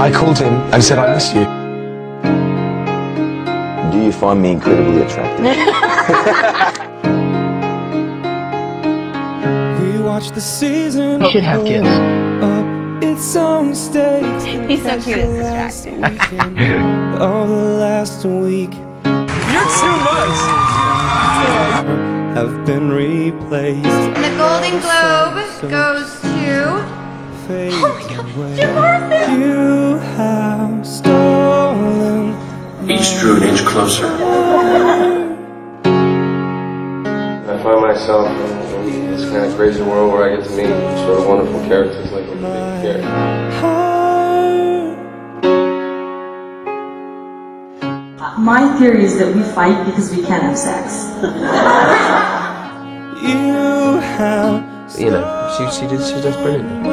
I called him and said, I miss you. Do you find me incredibly attractive? We watch the season. You should have kids. Up its own mistakes. He's so cute, it's distracting. All the last week You're too much. have been replaced. And the Golden Globe goes to. Oh my god. Jim Morrison! Each drew an inch closer. I find myself in, in this kind of crazy world where I get to meet sort of wonderful characters like Big Gary. My theory is that we fight because we can't have sex. You have You know, she, she, did, she does brilliantly.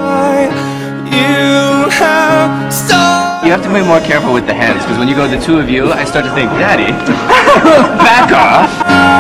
You have stolen. You have to be more careful with the hands, because when you go the two of you, I start to think, Daddy, back off.